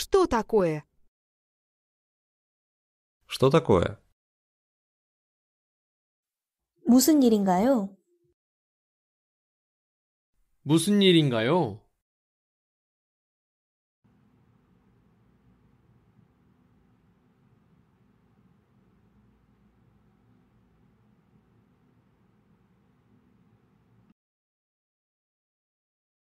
Что такое? Что такое? 무슨 일인가요? 무슨 일인가요?